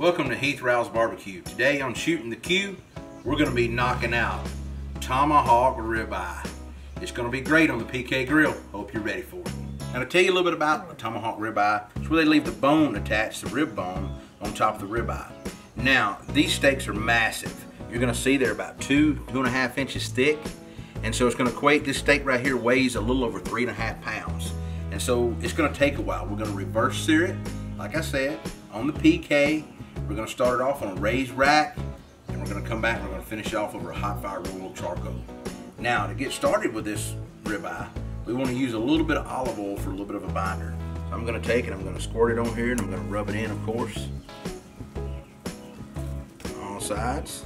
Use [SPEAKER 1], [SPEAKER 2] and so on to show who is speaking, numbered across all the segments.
[SPEAKER 1] Welcome to Heath Riles Barbecue. Today on Shootin' the Que, we're going to be knocking out tomahawk ribeye. It's going to be great on the PK grill. Hope you're ready for it. Now to tell you a little bit about a tomahawk ribeye, it's where they leave the bone attached, the rib bone, on top of the ribeye. Now, these steaks are massive. You're going to see they're about two, two and a half inches thick. And so it's going to equate, this steak right here weighs a little over three and a half pounds. And so it's going to take a while. We're going to reverse sear it, like I said, on the PK. We're gonna start it off on a raised rack and we're gonna come back and we're gonna finish off over a hot fire roll charcoal. Now to get started with this ribeye, we wanna use a little bit of olive oil for a little bit of a binder. So I'm gonna take it, I'm gonna squirt it on here and I'm gonna rub it in of course. All sides.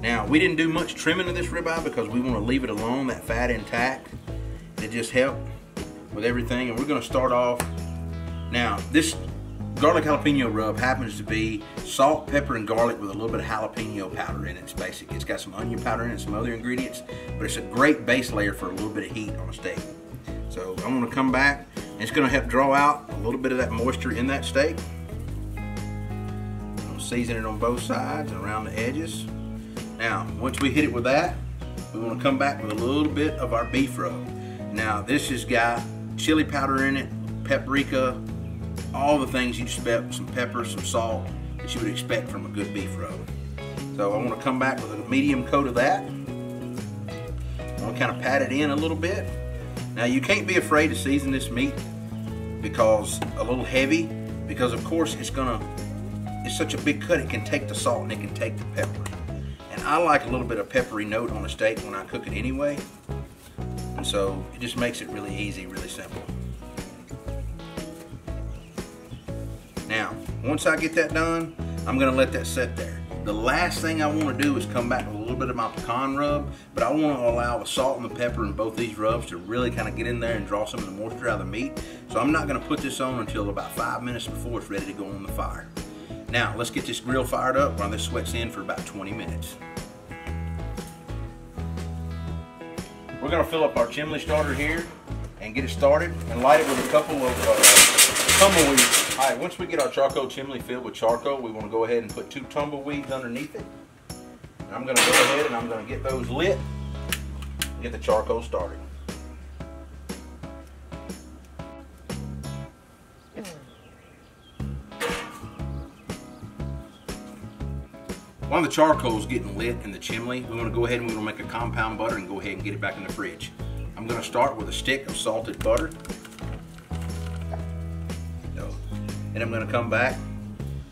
[SPEAKER 1] Now we didn't do much trimming of this ribeye because we wanna leave it alone, that fat intact. It just helped with everything and we're gonna start off now, this garlic jalapeno rub happens to be salt, pepper, and garlic with a little bit of jalapeno powder in it. It's basic. It's got some onion powder in it, some other ingredients, but it's a great base layer for a little bit of heat on a steak. So I'm gonna come back, and it's gonna help draw out a little bit of that moisture in that steak. I'm season it on both sides and around the edges. Now, once we hit it with that, we wanna come back with a little bit of our beef rub. Now, this has got chili powder in it, paprika, all the things you'd expect, some pepper, some salt that you would expect from a good beef rub. So I want to come back with a medium coat of that. I want to kind of pat it in a little bit. Now you can't be afraid to season this meat because a little heavy, because of course it's gonna, it's such a big cut, it can take the salt and it can take the pepper. And I like a little bit of peppery note on a steak when I cook it anyway. And so it just makes it really easy, really simple. Once I get that done, I'm gonna let that sit there. The last thing I wanna do is come back with a little bit of my pecan rub, but I wanna allow the salt and the pepper in both these rubs to really kind of get in there and draw some of the moisture out of the meat. So I'm not gonna put this on until about five minutes before it's ready to go on the fire. Now, let's get this grill fired up while this sweats in for about 20 minutes. We're gonna fill up our chimney starter here and get it started and light it with a couple of uh, tumbleweeds all right, once we get our charcoal chimney filled with charcoal, we want to go ahead and put two tumbleweeds underneath it. And I'm going to go ahead and I'm going to get those lit and get the charcoal started. While the charcoal is getting lit in the chimney, we want to go ahead and we want to make a compound butter and go ahead and get it back in the fridge. I'm going to start with a stick of salted butter. And I'm gonna come back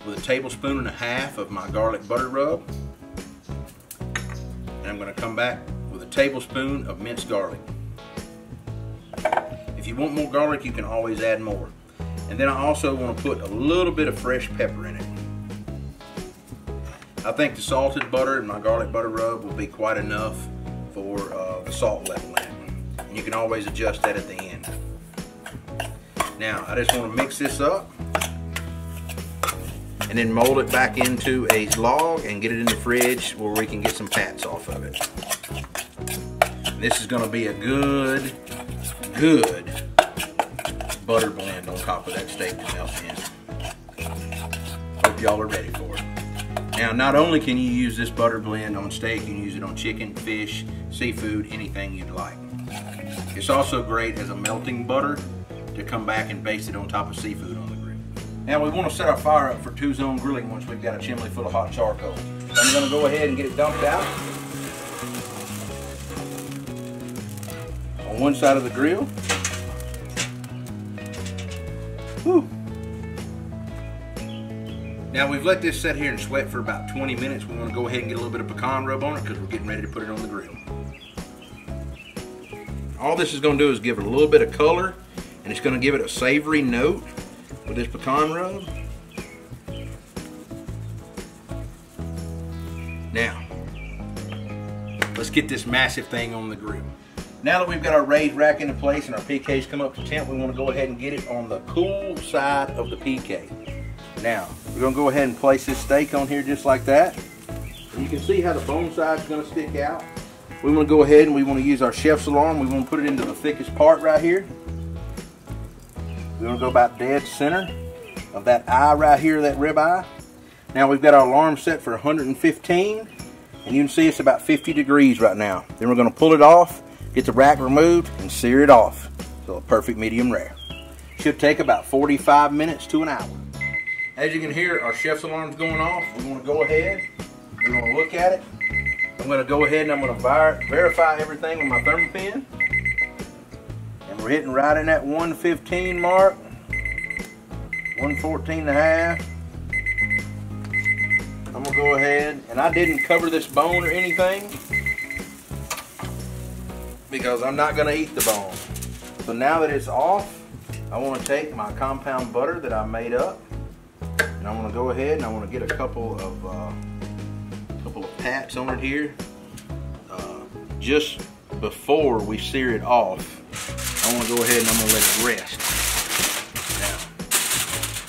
[SPEAKER 1] with a tablespoon and a half of my garlic butter rub. And I'm gonna come back with a tablespoon of minced garlic. If you want more garlic, you can always add more. And then I also want to put a little bit of fresh pepper in it. I think the salted butter and my garlic butter rub will be quite enough for uh, the salt level you can always adjust that at the end. Now, I just want to mix this up and then mold it back into a log and get it in the fridge where we can get some fats off of it. This is going to be a good, good butter blend on top of that steak that melt in. Hope y'all are ready for it. Now, not only can you use this butter blend on steak, you can use it on chicken, fish, seafood, anything you'd like. It's also great as a melting butter to come back and baste it on top of seafood on the grill. now we want to set our fire up for two zone grilling once we've got a chimney full of hot charcoal. I'm going to go ahead and get it dumped out. On one side of the grill. Whew. Now we've let this set here and sweat for about 20 minutes. We want to go ahead and get a little bit of pecan rub on it because we're getting ready to put it on the grill. All this is going to do is give it a little bit of color and it's going to give it a savory note with this pecan rub. Now, let's get this massive thing on the grill. Now that we've got our raised rack into place and our PKs come up to temp, we want to go ahead and get it on the cool side of the PK. Now, we're going to go ahead and place this steak on here just like that. You can see how the bone side is going to stick out. We want to go ahead and we want to use our chef's alarm. We want to put it into the thickest part right here. We're gonna go about dead center of that eye right here, that rib eye. Now we've got our alarm set for 115 and you can see it's about 50 degrees right now. Then we're gonna pull it off, get the rack removed and sear it off. So a perfect medium rare. Should take about 45 minutes to an hour. As you can hear, our chef's alarm's going off. We're gonna go ahead, we're gonna look at it. I'm gonna go ahead and I'm gonna ver verify everything with my Thermapen. And we're hitting right in that 115 mark. 114 and a half. I'm gonna go ahead, and I didn't cover this bone or anything because I'm not gonna eat the bone. So now that it's off, I wanna take my compound butter that I made up, and I wanna go ahead and I wanna get a couple of uh, couple of pats on it here. Uh, just before we sear it off, I wanna go ahead and I'm gonna let it rest.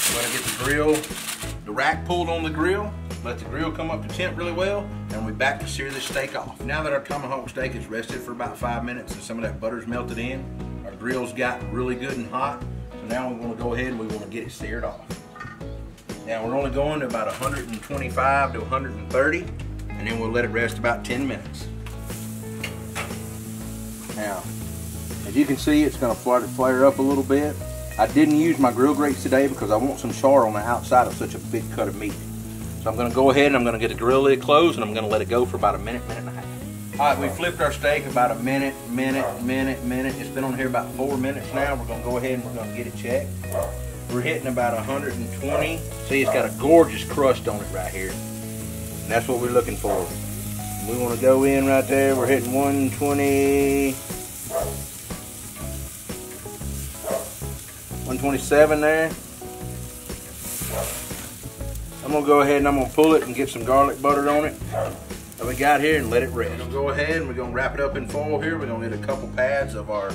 [SPEAKER 1] I'm gonna get the grill, the rack pulled on the grill, let the grill come up to temp really well, and we back to sear this steak off. Now that our tomahawk steak is rested for about five minutes and some of that butter's melted in, our grill's got really good and hot, so now we wanna go ahead and we wanna get it seared off. Now we're only going to about 125 to 130, and then we'll let it rest about 10 minutes. Now, as you can see, it's gonna flare up a little bit. I didn't use my grill grates today because I want some char on the outside of such a big cut of meat. So I'm gonna go ahead and I'm gonna get the grill lid closed and I'm gonna let it go for about a minute, minute and a half. All right, we flipped our steak about a minute, minute, minute, minute. It's been on here about four minutes now. We're gonna go ahead and we're gonna get it checked. We're hitting about 120. See, it's got a gorgeous crust on it right here. That's what we're looking for. We wanna go in right there. We're hitting 120. 127 there. I'm gonna go ahead and I'm gonna pull it and get some garlic butter on it that we got here and let it rest. We're gonna go ahead and we're gonna wrap it up in foil here. We're gonna get a couple pads of our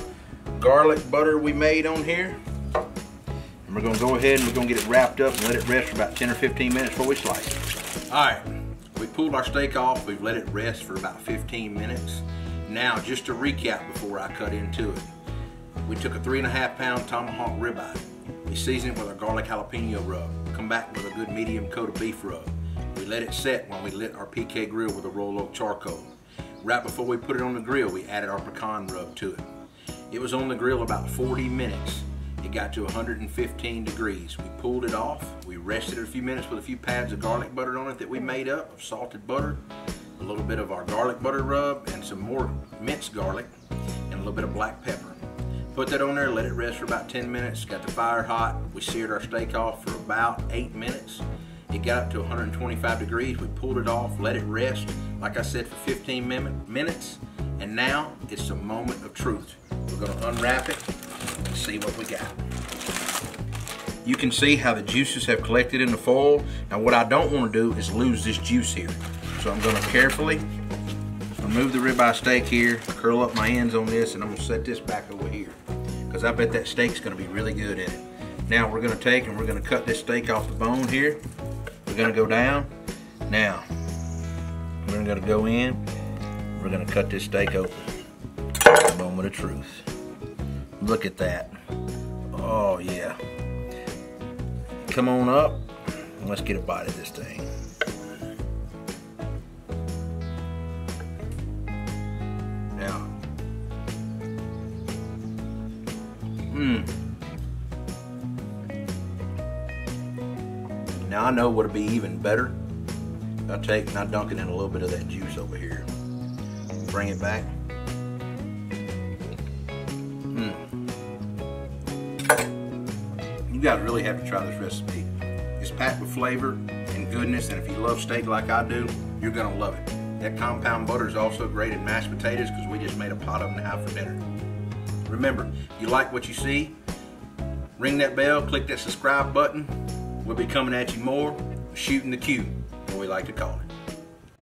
[SPEAKER 1] garlic butter we made on here. And we're gonna go ahead and we're gonna get it wrapped up and let it rest for about 10 or 15 minutes before we slice it. All right, we pulled our steak off. We've let it rest for about 15 minutes. Now, just to recap before I cut into it, we took a three and a half pound tomahawk ribeye. We seasoned it with our garlic jalapeno rub. Come back with a good medium coat of beef rub. We let it set while we lit our PK grill with a Royal Oak charcoal. Right before we put it on the grill, we added our pecan rub to it. It was on the grill about 40 minutes. It got to 115 degrees. We pulled it off. We rested it a few minutes with a few pads of garlic butter on it that we made up of salted butter, a little bit of our garlic butter rub, and some more minced garlic, and a little bit of black pepper. Put that on there, let it rest for about 10 minutes. Got the fire hot. We seared our steak off for about eight minutes. It got up to 125 degrees. We pulled it off, let it rest, like I said, for 15 minutes. And now it's the moment of truth. We're gonna unwrap it see what we got. You can see how the juices have collected in the foil. Now what I don't wanna do is lose this juice here. So I'm gonna carefully remove the ribeye steak here, curl up my ends on this, and I'm gonna set this back over here because I bet that steak's gonna be really good in it. Now we're gonna take and we're gonna cut this steak off the bone here. We're gonna go down. Now, we're gonna go in. We're gonna cut this steak open. Moment of truth. Look at that. Oh yeah. Come on up. Let's get a bite of this thing. Mmm. Now I know what'd be even better. I take and I dunk it in a little bit of that juice over here. Bring it back. Guys really have to try this recipe. It's packed with flavor and goodness, and if you love steak like I do, you're gonna love it. That compound butter is also great in mashed potatoes because we just made a pot of them now for dinner. Remember, if you like what you see, ring that bell, click that subscribe button. We'll be coming at you more, Shootin' the Que, what we like to call it.